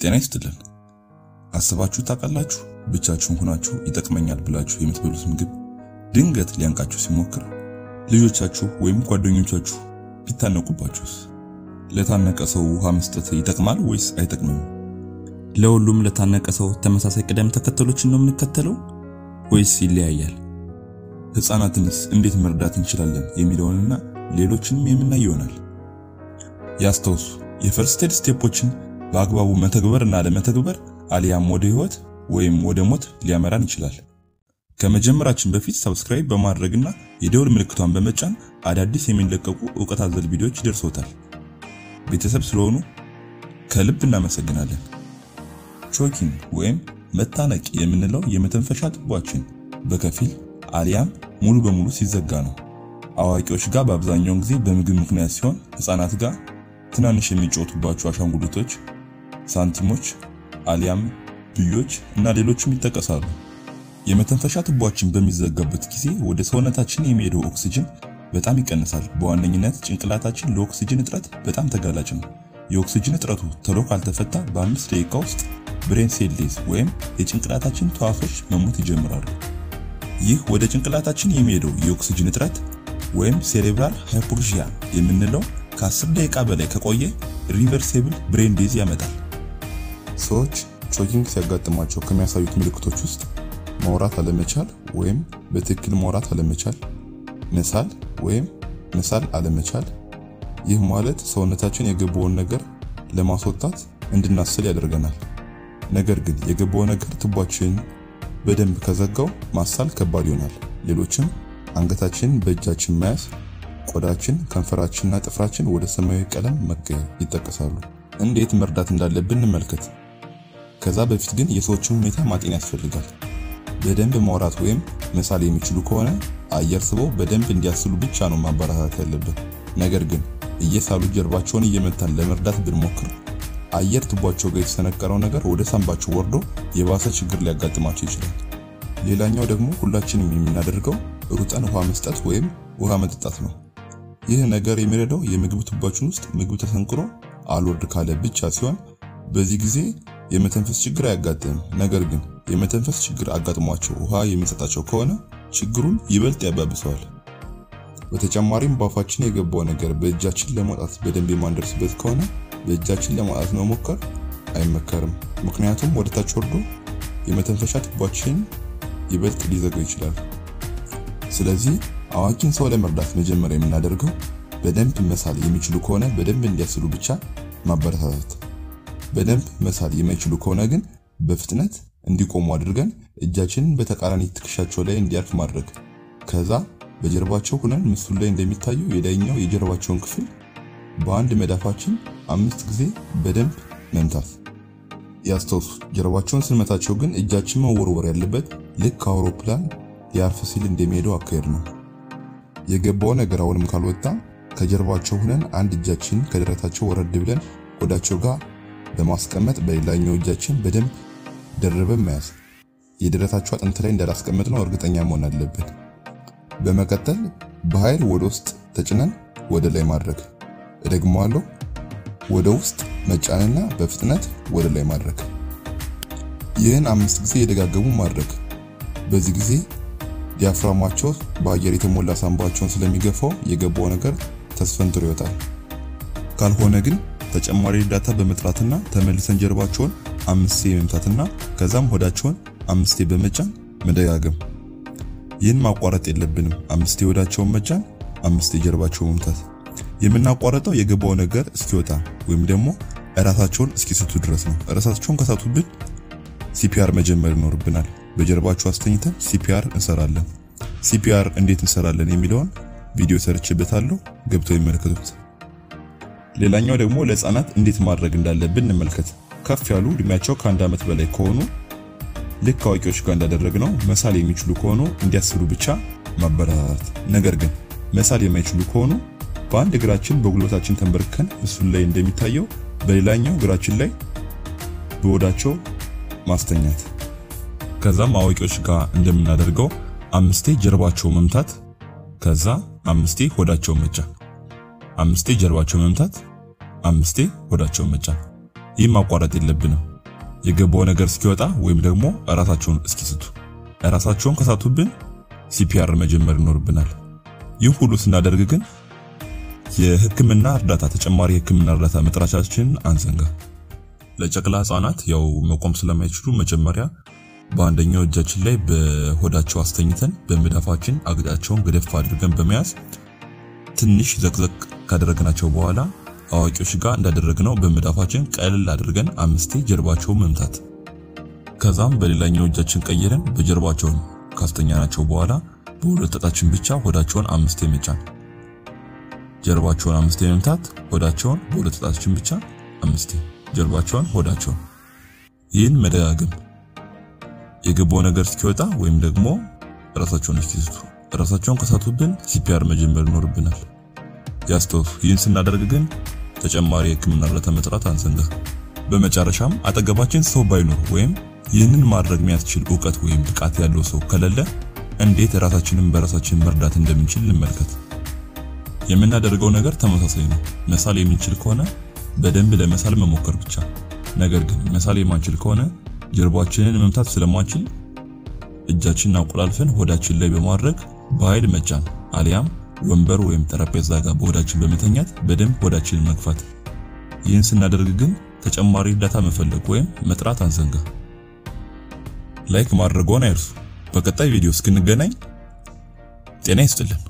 ጤና ይስጥልን። አስባችሁ ታውቃላችሁ? ብቻችሁን ሆናችሁ ይጠቅመኛል ብላችሁ የምትበሉት ምግብ ድንገት ሊያንቃችሁ ሲሞክር ልጆቻችሁ ወይም ጓደኞቻችሁ ቢታነቁባችሁስ? ለታነቀ ሰው ውሃ መስጠት ይጠቅማል ወይስ አይጠቅምም? ለሁሉም ለታነቀ ሰው ተመሳሳይ ቅደም ተከተሎችን ነው የምንከተለው ወይስ ይለያያል? ሕፃናትንስ እንዴት መርዳት እንችላለን የሚለውንና ሌሎችንም የምናይ ይሆናል። ያስታውሱ፣ የ first aid step ኦችን በአግባቡ መተግበር እና አለመተግበር አሊያም ወደ ህይወት ወይም ወደ ሞት ሊያመራን ይችላል። ከመጀመራችን በፊት subscribe በማድረግና የደውል ምልክቷን በመጫን አዳዲስ የሚለቀቁ ዕውቀት አዘል ቪዲዮዎች ይደርሶታል። ቤተሰብ ስለሆኑ ከልብ እናመሰግናለን። choking ወይም መታነቅ የምንለው የመተንፈሻ ቱቦአችን በከፊል አሊያም ሙሉ በሙሉ ሲዘጋ ነው። አዋቂዎች ጋር በአብዛኛውን ጊዜ በምግብ ምክንያት ሲሆን ህፃናት ጋር ትናንሽ የሚጫወቱባቸው አሻንጉሊቶች፣ ሳንቲሞች አሊያም ብዮች እና ሌሎችም ይጠቀሳሉ። የመተንፈሻ ቱቦአችን በሚዘጋበት ጊዜ ወደ ሰውነታችን የሚሄደው ኦክሲጅን በጣም ይቀንሳል። በዋነኝነት ጭንቅላታችን ለኦክሲጅን እጥረት በጣም ተጋላጭ ነው። የኦክሲጅን እጥረቱ ቶሎ ካልተፈታ በአምስት ደቂቃ ውስጥ brain cell death ወይም የጭንቅላታችን ህዋሶች መሞት ይጀምራሉ። ይህ ወደ ጭንቅላታችን የሚሄደው የኦክሲጅን እጥረት ወይም cerebral hypoxia የምንለው ከ10 ደቂቃ በላይ ከቆየ irreversible brain death ያመጣል። ሰዎች choking ሲያጋጥማቸው ከሚያሳዩት ምልክቶች ውስጥ ማውራት አለመቻል ወይም በትክክል ማውራት አለመቻል፣ መሳል ወይም መሳል አለመቻል። ይህ ማለት ሰውነታችን የገባውን ነገር ለማስወጣት እንድናስል ያደርገናል። ነገር ግን የገባው ነገር ቱቦአችን በደንብ ከዘጋው ማሳል ከባድ ይሆናል። ሌሎችም አንገታችንን በእጃችን መያዝ፣ ቆዳችን፣ ከንፈራችንና ጥፍራችን ወደ ሰማያዊ ቀለም መቀየር ይጠቀሳሉ። እንዴት መርዳት እንዳለብን እንመልከት። ከዛ በፊት ግን የሰዎችን ሁኔታ ማጤን ያስፈልጋል። በደንብ ማውራት ወይም መሳል የሚችሉ ከሆነ አየር ስበው በደንብ እንዲያስሉ ብቻ ነው ማበረታታት ያለብን። ነገር ግን እየሳሉ ጀርባቸውን እየመታን ለመርዳት ብንሞክር አየር ቱቧቸው ጋር የተሰነቀረው ነገር ወደ ሳንባቸው ወርዶ የባሰ ችግር ሊያጋጥማቸው ይችላል። ሌላኛው ደግሞ ሁላችንም የምናደርገው ሩጠን ውሃ መስጠት ወይም ውሃ መጠጣት ነው። ይህ ነገር የሚረዳው የምግብ ቱቧችን ውስጥ ምግብ ተሰንቅሮ አልወርድ ካለ ብቻ ሲሆን በዚህ ጊዜ የመተንፈስ ችግር አያጋጥምም። ነገር ግን የመተንፈስ ችግር አጋጥሟቸው ውሃ የሚሰጣቸው ከሆነ ችግሩን ይበልጥ ያባብሰዋል። በተጨማሪም በአፋችን የገባው ነገር በእጃችን ለማውጣት በደንብ የማንደርስበት ከሆነ በእጃችን ለማውጣት መሞከር አይመከርም። ምክንያቱም ወደ ታች ወርዶ የመተንፈሻ ቱቧችን ይበልጥ ሊዘጋው ይችላል። ስለዚህ አዋቂን ሰው ለመርዳት መጀመሪያ የምናደርገው በደንብ መሳል የሚችሉ ከሆነ በደንብ እንዲያስሉ ብቻ ማበረታታት፣ በደንብ መሳል የማይችሉ ከሆነ ግን በፍጥነት እንዲቆሙ አድርገን እጃችንን በተቃራኒ ትከሻቸው ላይ እንዲያርፍ ማድረግ። ከዛ በጀርባቸው ሆነን ምስሉ ላይ እንደሚታየው የላይኛው የጀርባቸውን ክፍል በአንድ መዳፋችን አምስት ጊዜ በደንብ መምታት። ያስታውሱ፣ ጀርባቸውን ስንመታቸው ግን እጃችን መወርወር ያለበት ልክ አውሮፕላን ሊያርፍ ሲል እንደሚሄደው አካሄድ ነው። የገባው ነገር አሁንም ካልወጣ ከጀርባቸው ሆነን አንድ እጃችን ከደረታቸው ወረድ ብለን ሆዳቸው ጋር በማስቀመጥ በሌላኛው እጃችን በደንብ ደርበን መያዝ። የደረታቸው አጥንት ላይ እንዳላስቀመጥ ነው እርግጠኛ መሆን አለብን። በመቀጠል በኃይል ወደ ውስጥ ተጭነን ወደ ላይ ማድረግ። እደግመዋለሁ፣ ወደ ውስጥ መጫንና በፍጥነት ወደ ላይ ማድረግ። ይህን አምስት ጊዜ የደጋገሙ ማድረግ። በዚህ ጊዜ ዲያፍራማቸው በአየር የተሞላ ሳንባቸውን ስለሚገፋው የገባው ነገር ተስፈንጥሮ ይወጣል። ካልሆነ ግን ተጨማሪ እርዳታ በመጥራትና ተመልሰን ጀርባቸውን አምስቴ መምታትና ከዛም ሆዳቸውን አምስቴ በመጫን መደጋገም። ይህን ማቋረጥ የለብንም። አምስቴ ሆዳቸውን መጫን፣ አምስቴ ጀርባቸውን መምታት። የምናቋረጠው የገባው ነገር እስኪወጣ ወይም ደግሞ እራሳቸውን እስኪስቱ ድረስ ነው። እራሳቸውን ከሳቱብን CPR መጀመር ይኖርብናል። በጀርባቸው አስተኝተን CPR እንሰራለን። CPR እንዴት እንሰራለን የሚለውን ቪዲዮ ሰርቼበታለሁ፣ ገብተው ይመለከቱት። ሌላኛው ደግሞ ለህፃናት እንዴት ማድረግ እንዳለብን እንመልከት። ከፍ ያሉ እድሜያቸው ከአንድ ዓመት በላይ ከሆኑ ልክ አዋቂዎች ጋር እንዳደረግነው መሳል የሚችሉ ከሆኑ እንዲያስሉ ብቻ ማበረታታት። ነገር ግን መሳል የማይችሉ ከሆኑ በአንድ እግራችን በጉልበታችን ተንበርከን ምስሉ ላይ እንደሚታየው በሌላኛው እግራችን ላይ በሆዳቸው ማስተኛት። ከዛም አዋቂዎች ጋር እንደምናደርገው አምስቴ ጀርባቸው መምታት፣ ከዛ አምስቴ ሆዳቸው መጫን፣ አምስቴ ጀርባቸው መምታት፣ አምስቴ ሆዳቸው መጫን። ይህም ማቋረጥ የለብንም። የገባው ነገር እስኪወጣ ወይም ደግሞ ራሳቸውን እስኪስቱ። ራሳቸውን ከሳቱብን ሲፒአር መጀመር ይኖርብናል። ይህ ሁሉ ስናደርግ ግን የሕክምና እርዳታ ተጨማሪ የሕክምና እርዳታ መጥራቻችንን አንዘንጋ። ለጨቅላ ህጻናት ያው መቆም ስለማይችሉ መጀመሪያ በአንደኛው እጃችን ላይ በሆዳቸው አስተኝተን በመዳፋችን አገጫቸውን ገደፍ አድርገን በመያዝ ትንሽ ዘቅዘቅ ካደረግናቸው በኋላ አዋቂዎች ጋር እንዳደረግነው በመዳፋችን ቀለል አድርገን አምስቴ ጀርባቸውን መምታት። ከዛም በሌላኛው እጃችን ቀይረን በጀርባቸውን ካስተኛናቸው በኋላ በሁለት ጣታችን ብቻ ሆዳቸውን አምስቴ መጫን። ጀርባቸውን አምስቴ መምታት፣ ሆዳቸውን በሁለት ጣታችን ብቻ አምስቴ፣ ጀርባቸውን፣ ሆዳቸውን። ይህን መደጋገም የገባው ነገር እስኪወጣ ወይም ደግሞ ራሳቸውን እስኪስቱ። ራሳቸውን ከሳቱብን ሲፒአር መጀመር ይኖርብናል። ያስተውሱ። ይህን ስናደርግ ግን ተጨማሪ የህክምና እርዳታ መጥራት አንዘንጋ። በመጨረሻም አጠገባችን ሰው ባይኖር ወይም ይህንን ማድረግ የሚያስችል እውቀት ወይም ብቃት ያለው ሰው ከሌለ እንዴት ራሳችንን በራሳችን መርዳት እንደምንችል እንመልከት። የምናደርገው ነገር ተመሳሳይ ነው። መሳል የምንችል ከሆነ በደንብ ለመሳል መሞከር ብቻ። ነገር ግን መሳል የማንችል ከሆነ ጀርባችንን መምታት ስለማንችል እጃችንን አቆላልፈን ሆዳችን ላይ በማድረግ በኃይል መጫን አሊያም ወንበር ወይም ጠረጴዛ ጋር በሆዳችን በመተኛት በደንብ ሆዳችንን መግፋት። ይህን ስናደርግ ግን ተጨማሪ እርዳታ መፈለግ ወይም መጥራት አንዘንጋ። like ማድረግዎን አይርሱ። በቀጣይ ቪዲዮ እስክንገናኝ ጤና ይስጥልን።